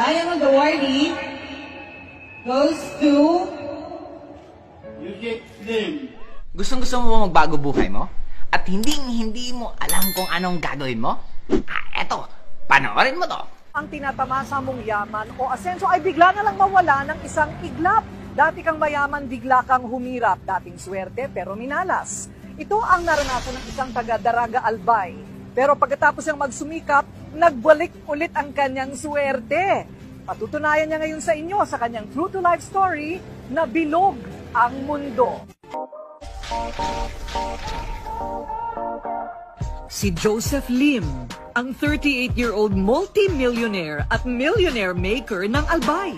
Diamond awardee goes to Music Slim. Gustong gusto mo ba magbago buhay mo? At hindi hindi mo alam kung anong gagawin mo? Ah, eto, panoorin mo to. ang tinatamasa mong yaman o asenso ay bigla na lang mawala ng isang iglap. Dati kang mayaman, bigla kang humirap. Dating swerte pero minalas. Ito ang naranasan ng isang taga-Daraga Albay. Pero pagkatapos niyang magsumikap, nagbalik ulit ang kanyang swerte. Patutunayan niya ngayon sa inyo sa kanyang true to life story na bilog ang mundo. Si Joseph Lim, ang 38-year-old multi-millionaire at millionaire maker ng Albay.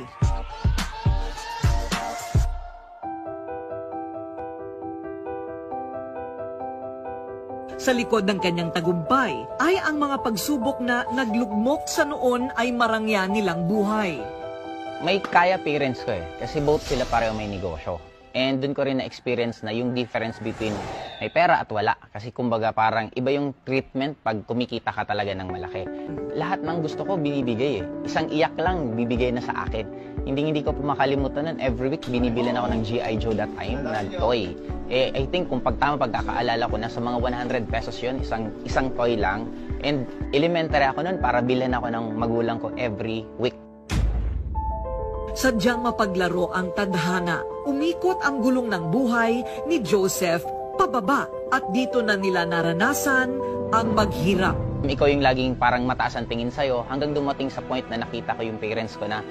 Sa likod ng kanyang tagumpay ay ang mga pagsubok na naglugmok sa noon ay marangyan nilang buhay. may kaya parents ko eh. Kasi both sila pareho may negosyo. And dun ko rin na-experience na yung difference between may pera at wala. Kasi kumbaga parang iba yung treatment pag kumikita ka talaga ng malaki. Lahat ng gusto ko binibigay eh. Isang iyak lang bibigay na sa akin. Hindi hindi ko po makalimutan nun. Every week binibilan ako ng G.I. Joe that time na toy. Eh, I think kung pagtama pagkakaalala ko, nasa mga 100 pesos yun, isang, isang toy lang. And elementary ako nun para bilhin ako ng magulang ko every week. Sadyang mapaglaro ang tadhana. Umikot ang gulong ng buhay ni Joseph pababa at dito na nila naranasan ang maghirap. Ikaw yung laging parang mataas ang tingin sa'yo hanggang dumating sa point na nakita ko yung parents ko na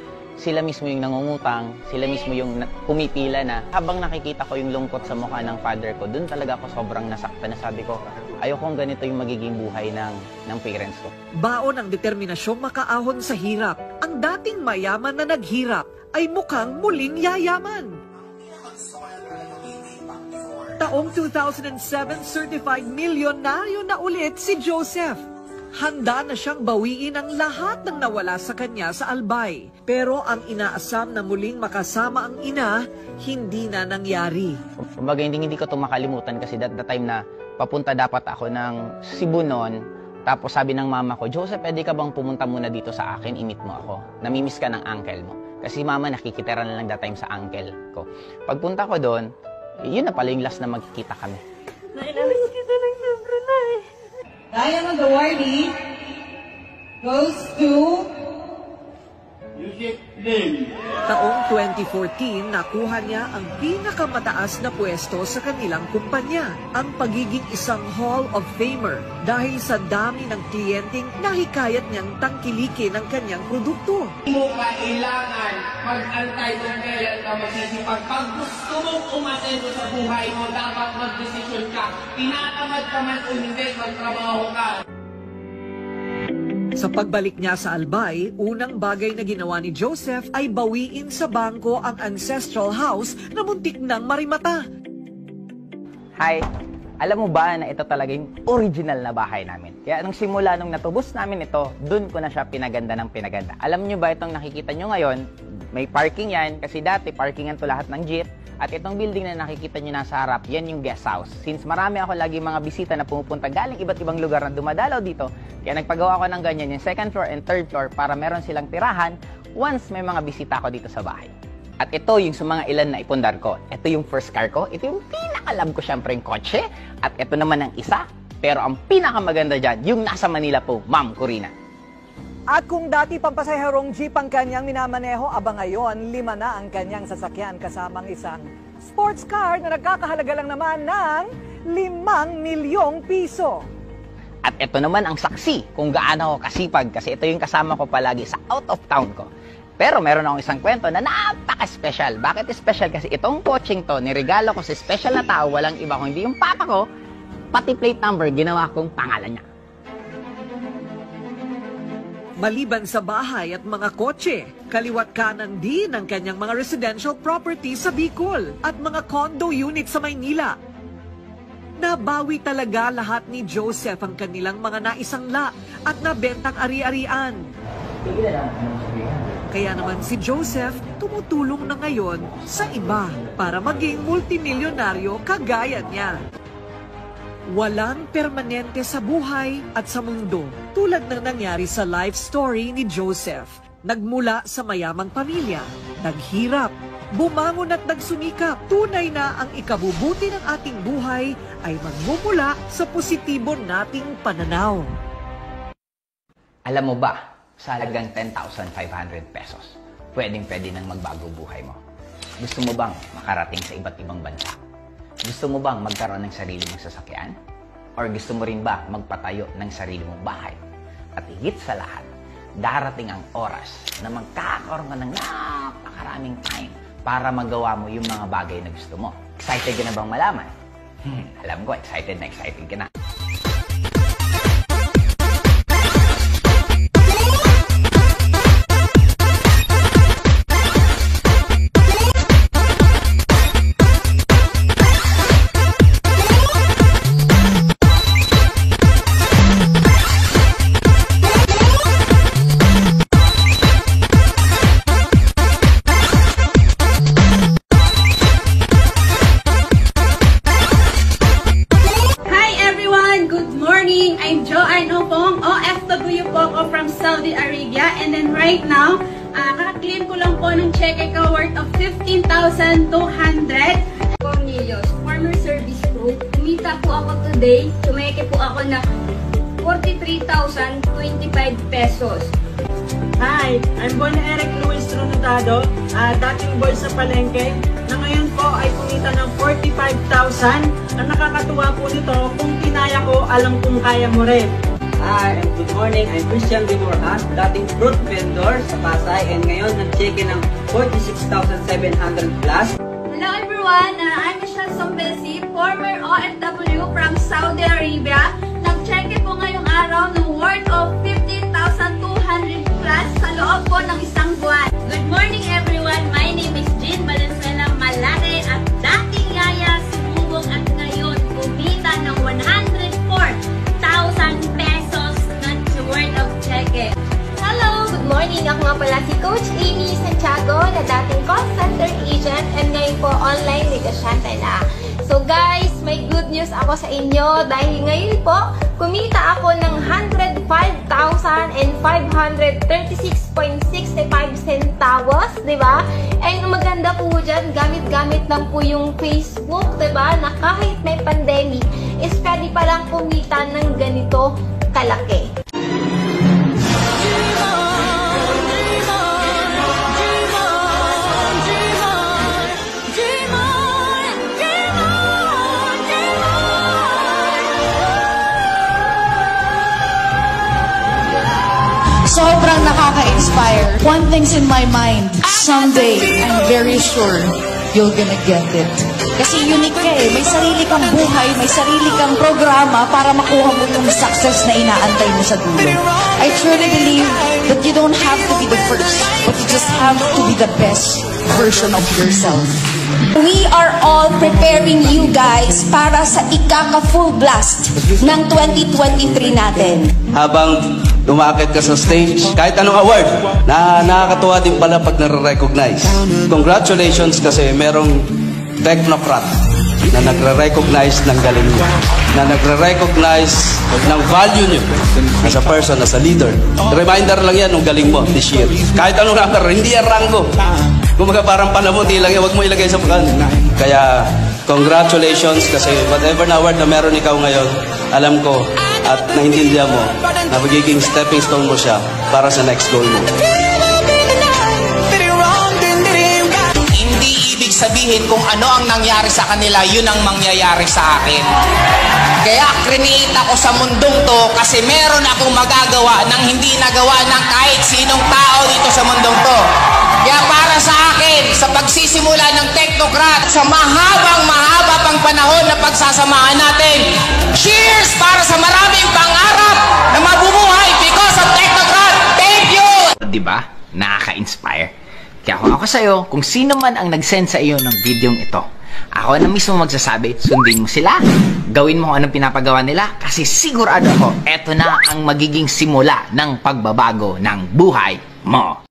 sila mismo yung nangungutang, sila mismo yung pumipila na. Habang nakikita ko yung lungkot sa mukha ng father ko, dun talaga ako sobrang nasaktan na sabi ko, ayokong ganito yung magiging buhay ng, ng parents ko. Baon ang determinasyong makaahon sa hirap. Ang dating mayaman na naghirap ay mukhang muling yayaman. Taong 2007, certified milyonaryo na ulit si Joseph. Handa na siyang bawiin ang lahat ng nawala sa kanya sa Albay. Pero ang inaasam na muling makasama ang ina, hindi na nangyari. Kumbaga, hindi, hindi ko ito makalimutan kasi that the time na papunta dapat ako ng Cebu noon, tapos sabi ng mama ko, Joseph, pwede ka bang pumunta muna dito sa akin, imit mo ako. Namimiss ka ng uncle mo. Kasi mama, nakikitira na lang that time sa uncle ko. Pagpunta ko doon, yun na pala yung last na magkikita kami. Diamond awardee goes to Slim. Taong 2014, nakuha niya ang pinakamataas na pwesto sa kanilang kumpanya, ang pagiging isang Hall of Famer dahil sa dami ng kliyenteng nahikayat niyang tangkilikin ang kanyang produkto. Hindi mo kailangan mag-antay kung kailan ka magsisipag. Pag gusto mong umasenso sa buhay mo, dapat mag-desisyon ka. Tinatamad ka man o hindi, magtrabaho ka. Sa pagbalik niya sa Albay, unang bagay na ginawa ni Joseph ay bawiin sa bangko ang ancestral house na muntik nang marimata. Hi! Alam mo ba na ito talaga yung original na bahay namin? Kaya nung simula nung natubos namin ito, dun ko na siya pinaganda ng pinaganda. Alam nyo ba itong nakikita nyo ngayon? May parking yan kasi dati parkingan to lahat ng jeep. At itong building na nakikita nyo nasa harap, yan yung guest house. Since marami ako lagi mga bisita na pumupunta galing iba't ibang lugar na dumadalaw dito, kaya nagpagawa ko ng ganyan yung second floor and third floor para meron silang tirahan once may mga bisita ako dito sa bahay. At ito yung sa mga ilan na ipundar ko. Ito yung first car ko. Ito yung pinaka-love ko syempre yung kotse. At ito naman ang isa. Pero ang pinakamaganda dyan, yung nasa Manila po, Ma'am Corina. At kung dati pampasaherong jeep ang kanyang minamaneho, aba ngayon, lima na ang kanyang sasakyan kasamang isang sports car na nagkakahalaga lang naman ng limang milyong piso. At ito naman ang saksi kung gaano ako kasipag kasi ito yung kasama ko palagi sa out of town ko. Pero meron akong isang kwento na napaka-special. Bakit special? Kasi itong coaching to, niregalo ko sa special na tao, walang iba kundi yung papa ko, pati plate number, ginawa kong pangalan niya. Maliban sa bahay at mga kotse, kaliwat kanan din ang kanyang mga residential property sa Bicol at mga condo unit sa Maynila. Nabawi talaga lahat ni Joseph ang kanilang mga naisangla at nabentang ari-arian. Kaya naman si Joseph tumutulong na ngayon sa iba para maging multimilyonaryo kagaya niya. Walang permanente sa buhay at sa mundo tulad ng nangyari sa life story ni Joseph. nagmula sa mayamang pamilya, naghirap, bumangon at nagsumikap. Tunay na ang ikabubuti ng ating buhay ay magmumula sa positibo nating pananaw. Alam mo ba, sa halagang 10,500 pesos, pwedeng pwede nang magbago buhay mo. Gusto mo bang makarating sa iba't ibang bansa? Gusto mo bang magkaroon ng sarili mong sasakyan? Or gusto mo rin ba magpatayo ng sarili mong bahay? At higit sa lahat, darating ang oras na magkakaroon ka ng napakaraming time para magawa mo yung mga bagay na gusto mo. Excited ka na bang malaman? Hmm, alam ko, excited na excited ka na. Right now, uh, kaka-claim ko lang po ng cheque ko worth of 15,200. Cornelius, former service crew. Kumita po ako today. Tumeke po ako na 43,025 pesos. Hi, I'm Bon Eric Luis Tronodado, uh, dating boy sa Palengke, na ngayon po ay kumita ng 45,000. Ang nakakatuwa po nito, kung kinaya ko, alam kong kaya mo rin. Hi, and good morning. I'm Christian Dimorhan, dating fruit vendor sa Pasay and ngayon nag-check ng 46,700 plus. Hello everyone! Uh, I'm Michelle Sombesi, former OFW from Saudi Arabia. Nag-cheque po ngayong araw ng worth of 15,200 plus sa loob po ng isang online negosyante na. So guys, may good news ako sa inyo dahil ngayon po, kumita ako ng 105,536.65 centavos, di ba? And maganda po dyan, gamit-gamit lang po yung Facebook, di ba? Na kahit may pandemic, is pwede palang kumita ng ganito kalaki. Sobrang nakaka-inspire. One thing's in my mind. Someday, I'm very sure you're gonna get it. Kasi unique ka eh. May sarili kang buhay, may sarili kang programa para makuha mo yung success na inaantay mo sa dulo. I truly believe that you don't have to be the first, but you just have to be the best version of yourself. We are all preparing you guys para sa ikaka-full blast ng 2023 natin. habang umakit ka sa stage, kahit anong award, na nakakatuwa din pala pag nare-recognize. Congratulations kasi merong technocrat na nagre-recognize ng galing niyo, na nagre-recognize ng value niyo as a person, as a leader. Reminder lang yan ng galing mo this year. Kahit anong ranker, hindi yan rango. Kumaga parang panamuti lang yan, huwag mo ilagay sa pagkan. Kaya, congratulations kasi whatever na award na meron ikaw ngayon, alam ko at naintindihan mo na magiging stepping stone mo siya para sa next goal mo. Hindi ibig sabihin kung ano ang nangyari sa kanila, yun ang mangyayari sa akin. Kaya krinita ako sa mundong to kasi meron akong magagawa ng hindi nagawa ng kahit sinong tao dito sa mundong to. Kaya para sa akin, sa pagsisimula ng Technocrat, sa mahabang mahaba pang panahon na pagsasamahan natin, cheers para sa maraming pangarap na mabubuhay because of Technocrat. Thank you! Di ba? Nakaka-inspire. Kaya kung ako sa'yo, kung sino man ang nag-send sa iyo ng videong ito, ako na mismo magsasabi, sundin mo sila. Gawin mo kung anong pinapagawa nila kasi sigurado ako, eto na ang magiging simula ng pagbabago ng buhay mo.